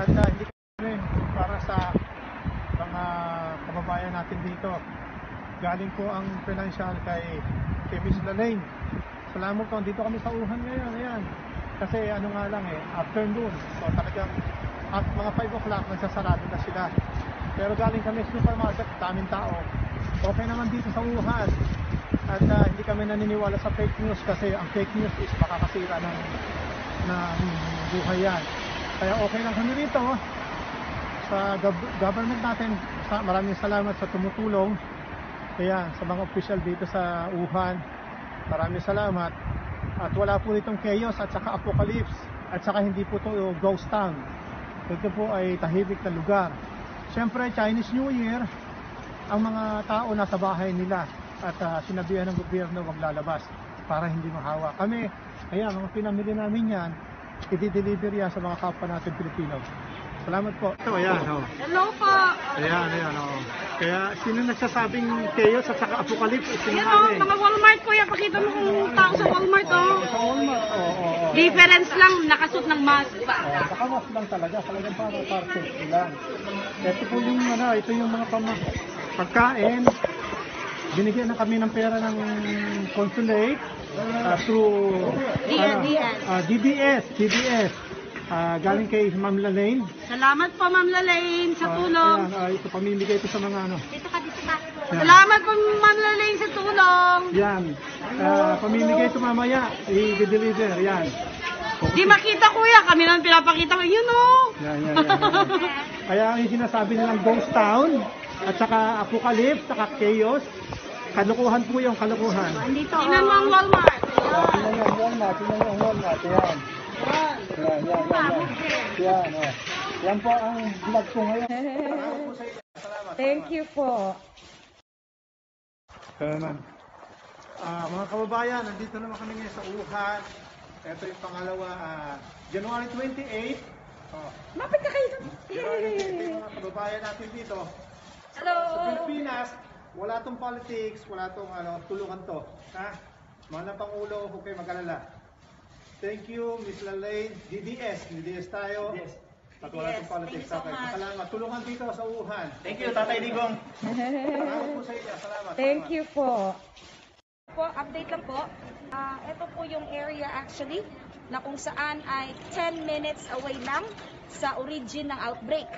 At ah, hindi kami para sa mga kababayan natin dito. Galing po ang financial kay, kay Miss Lalaine. Salamat po, dito kami sa Wuhan ngayon. Ayan. Kasi ano nga lang eh, afternoon. So talagang at mga 5 o'clock nagsasarado na sila. Pero galing kami sa supermarket, daming tao. Okay naman dito sa Wuhan. At ah, hindi kami naniniwala sa fake news kasi ang fake news is makakasira ng, ng buhay yan. Kaya okay lang kami rito sa gov- government natin. Maraming salamat sa tumutulong. Kaya sa mga official dito sa Wuhan, maraming salamat. At wala po itong chaos at saka apocalypse. At saka hindi po to ghost town. Ito po ay tahimik na lugar. Siyempre, Chinese New Year, ang mga tao nasa bahay nila at ah, sinabihan ng gobyerno wag lalabas para hindi mahawa. Kami, ayan, mga pinamili namin yan, i-deliver yan sa mga kapwa natin Pilipino. Salamat po. Ito, ayan, oh. Hello po. Ayan, ayan, oh. Kaya, sino nagsasabing chaos at saka apocalypse? Yan o, mga Walmart kuya. Pakita mo kung tao sa Walmart o. Sa Walmart, oo, oo, oo. Difference lang, nakasuot ng mask. Oh, baka mas lang talaga, talagang para safety lang. Ito po yung ano, ito yung mga pama pagkain. Binigyan na kami ng pera ng consulate uh, through DBS. ah, DBS, DBS. Ah, galing kay Ma'am Lalaine. Salamat po, Ma'am Lalaine, sa Ah, tulong. ayan, ah, ito pamimigay ito sa mga ano. Dito ka, dito ka. Yan. Salamat po, Ma'am Lalaine, sa tulong. Yan. Ah, pamimigay ito mamaya. I-deliver. Yan. Di makita kuya, kami naman pinapakita ko. Yun o. Yan, yan, yan, yan. Kaya ang sinasabi nilang ghost town at saka apocalypse, saka chaos, kalukuhan po yung kalukuhan. Andito. Tingnan mo ang Walmart. Oh, tingnan niyo ang Walmart, tingnan ang Walmart, yan. Yan, yan, yan, yan. Yan, oh. Yan po ang vlog ko ngayon. Thank you po. Kaya naman. Ah, mga kababayan, nandito naman kami ngayon sa Wuhan. Ito yung pangalawa, ah, January 28. Oh, Mapit ka kayo. January 28, yung mga kababayan natin dito. Hello. Sa Pilipinas, wala tong politics, wala tong ano, tulungan to. Ha? Mahal na Pangulo, huwag kayo mag-alala. Thank you, Miss Lalaine. DDS, DDS tayo. Yes. At wala tong politics. Okay. Salamat. Tulungan dito sa Wuhan. Thank you, Tatay Digong. Salamat po sa inyo. Salamat. Thank you po. po, update lang po. Ah, ito po yung area actually na kung saan ay 10 minutes away lang sa origin ng outbreak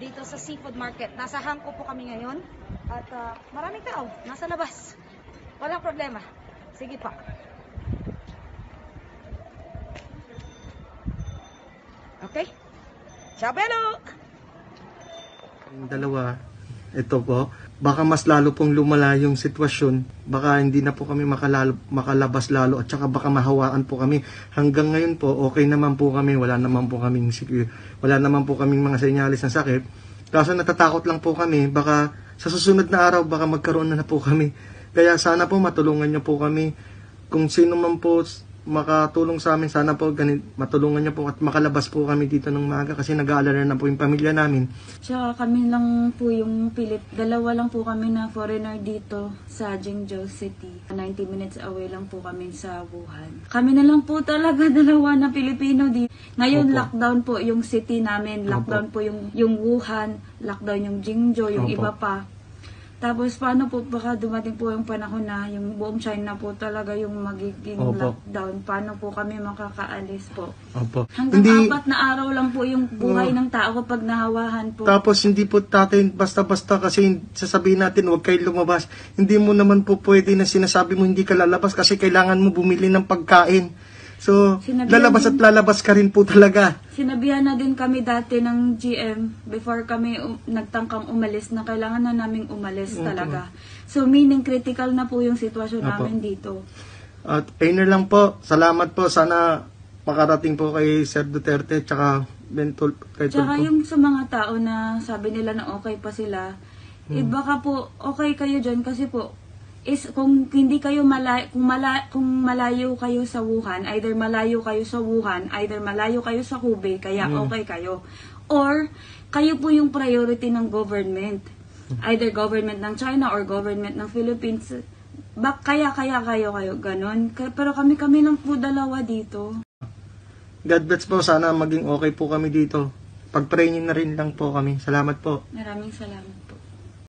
dito sa seafood market. Nasa Hangko po kami ngayon at ah, maraming tao nasa labas. Walang problema. Sige pa. Okay? Ciao, Belo! Dalawa, ito po, baka mas lalo pong lumala yung sitwasyon, baka hindi na po kami makalalo, makalabas lalo at saka baka mahawaan po kami. Hanggang ngayon po, okay naman po kami, wala naman po kaming wala naman po kaming mga senyalis ng sakit. Kaso natatakot lang po kami, baka sa susunod na araw baka magkaroon na, na po kami. Kaya sana po matulungan niyo po kami. Kung sino man po makatulong sa amin, sana po ganit, matulungan niyo po at makalabas po kami dito ng maaga kasi nag-aalala na po yung pamilya namin. Tsaka kami lang po yung pilit. Dalawa lang po kami na foreigner dito sa Jingzhou City. 90 minutes away lang po kami sa Wuhan. Kami na lang po talaga dalawa na Pilipino di. Ngayon Opo. lockdown po yung city namin, lockdown po yung yung Wuhan, lockdown yung Jingzhou, yung Opo. iba pa. Tapos paano po baka dumating po yung panahon na yung buong China po talaga yung magiging Opo. lockdown. Paano po kami makakaalis po? Opo. Hanggang Hindi, apat na araw lang po yung buhay ng tao kapag nahawahan po. tapos hindi po tatay basta-basta kasi sasabihin natin huwag kayo lumabas. Hindi mo naman po pwede na sinasabi mo hindi ka lalabas kasi kailangan mo bumili ng pagkain. So, Sinabihan lalabas at lalabas ka rin po talaga. Sinabihan na din kami dati ng GM before kami um, nagtangkang umalis na kailangan na naming umalis Opo. talaga. So meaning critical na po yung sitwasyon Opo. namin dito. At na lang po. Salamat po. Sana makarating po kay Sir Duterte tsaka Bentol kay Tsaka Tulfo. yung sa mga tao na sabi nila na okay pa sila, eh Hmm. baka po okay kayo dyan kasi po is kung hindi kayo malayo kung, mala, kung malayo kayo sa Wuhan, either malayo kayo sa Wuhan, either malayo kayo sa Hubei, kaya Hmm. okay kayo. Or kayo po yung priority ng government. Either government ng China or government ng Philippines. Bak kaya kaya kayo kayo ganon. Pero kami kami lang po dalawa dito. God bless po. Sana maging okay po kami dito. pag-pray na rin lang po kami. Salamat po. Maraming salamat.